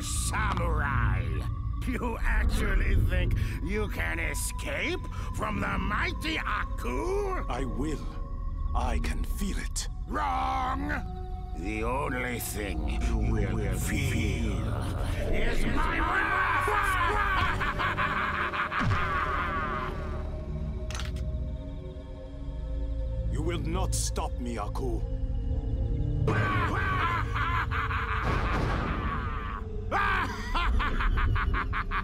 Samurai! You actually think you can escape from the mighty Aku? I will. I can feel it. Wrong! The only thing you will feel is my wrath! You will not stop me, Aku.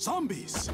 Zombies!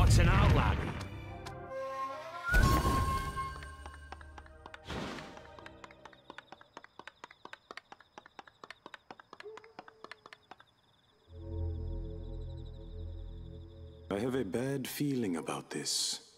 Better be watching out, laddie. I have a bad feeling about this.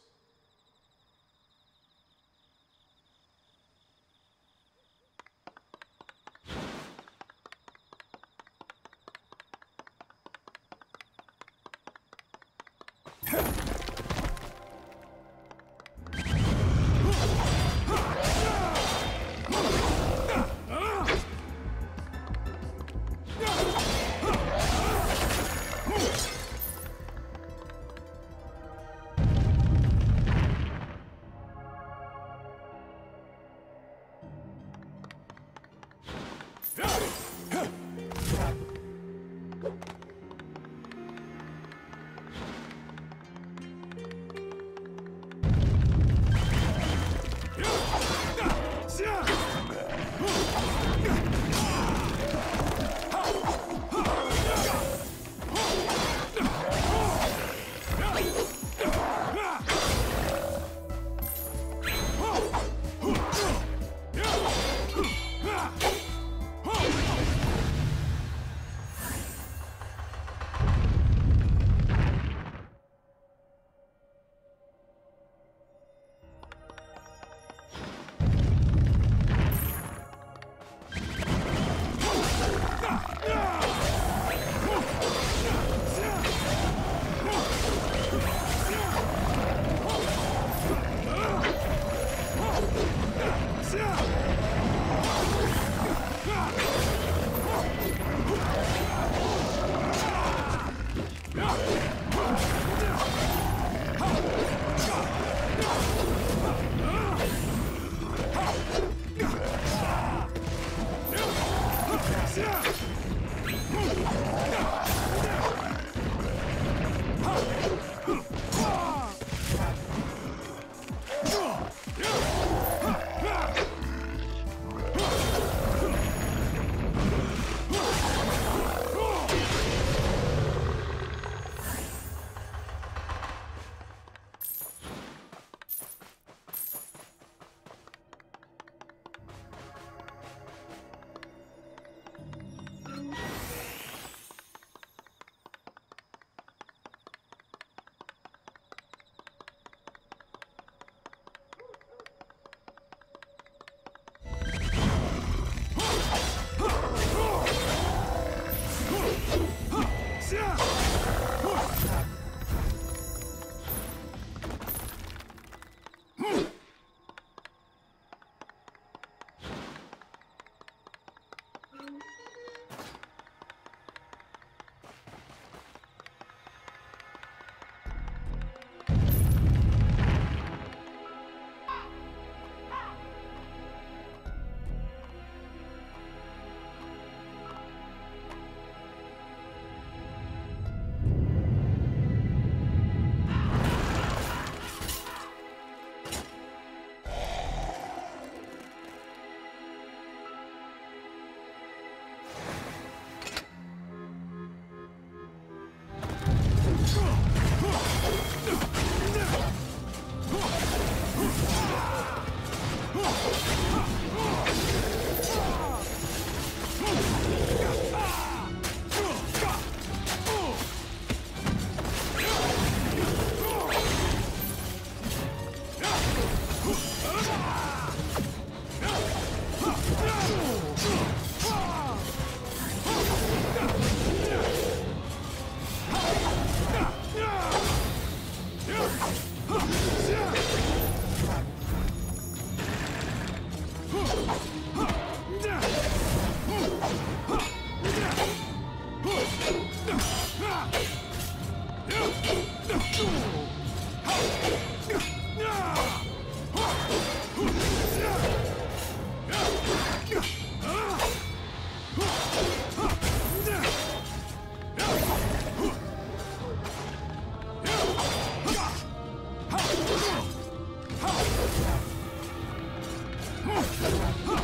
Huh?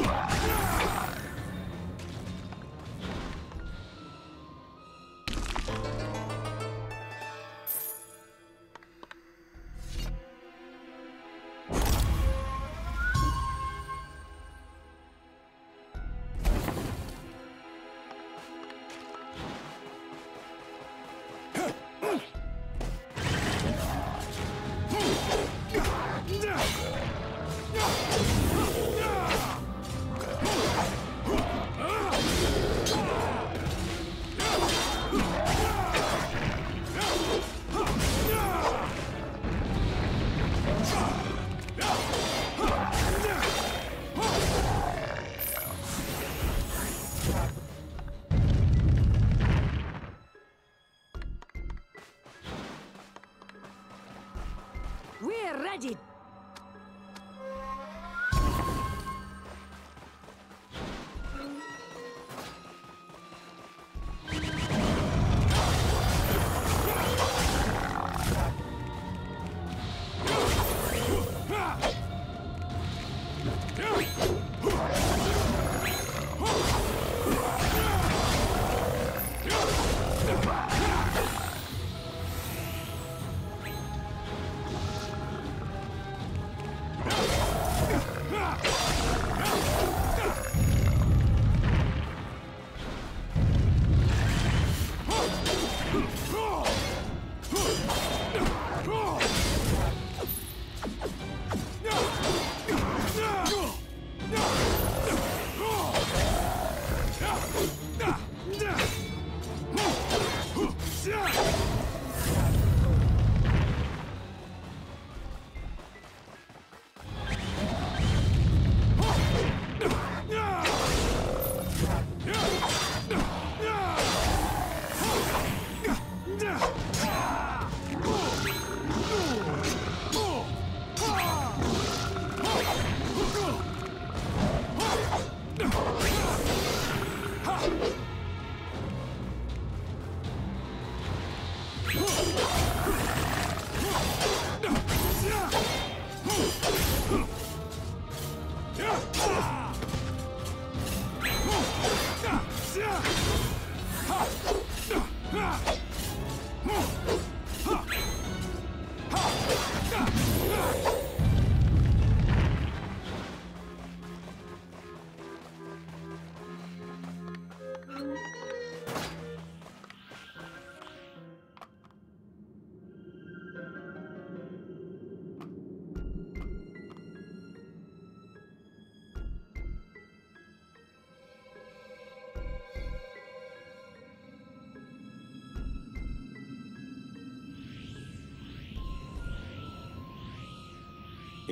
We're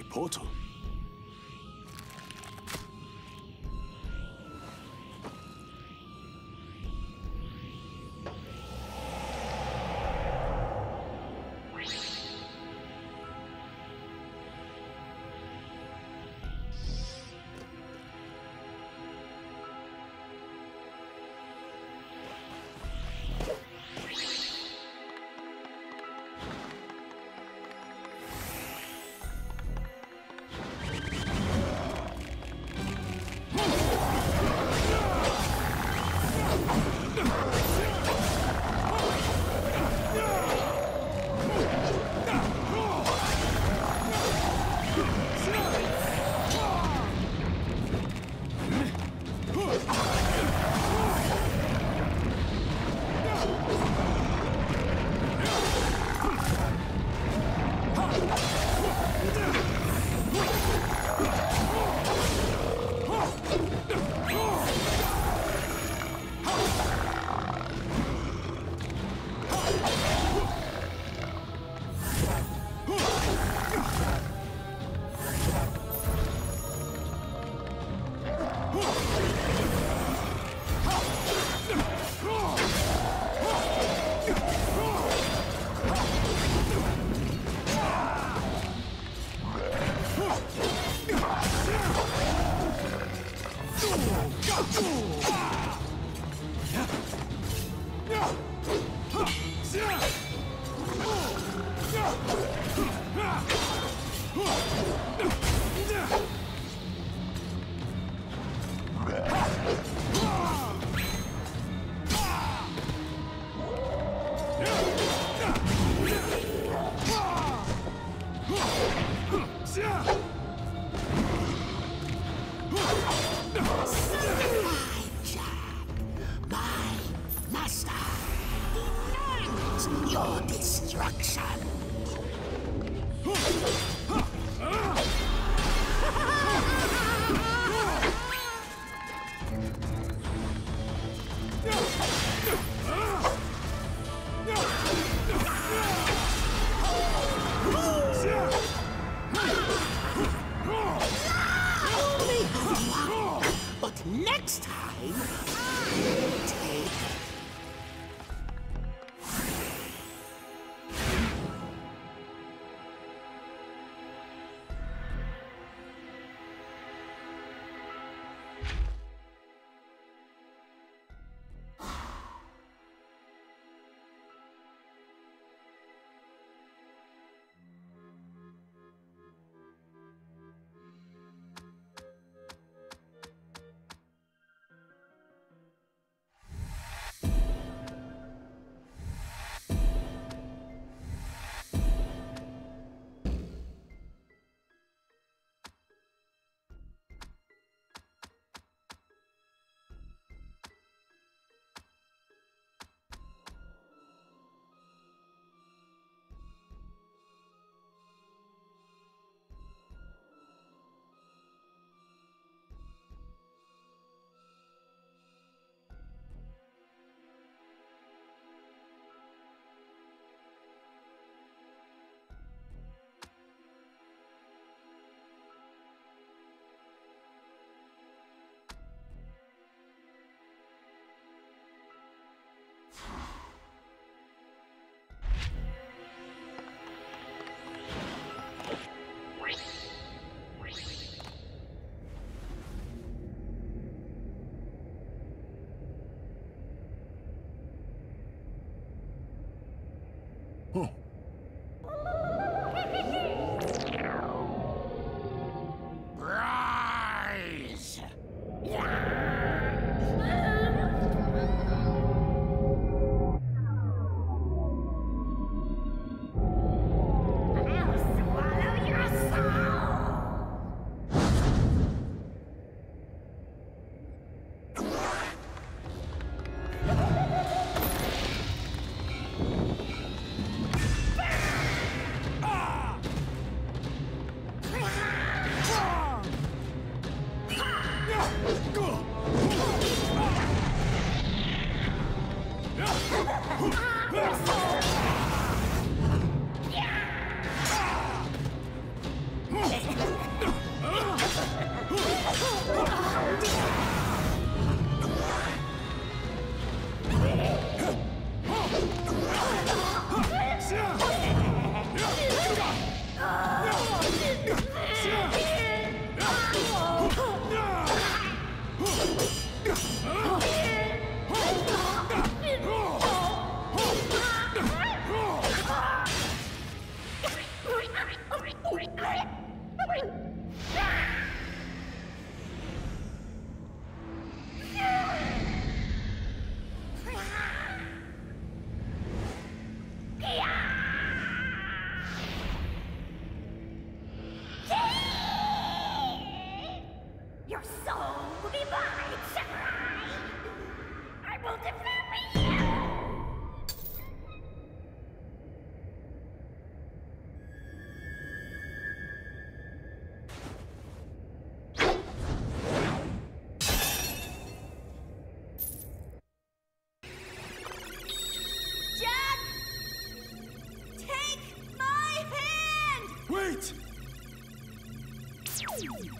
portal. Next time, I'll take you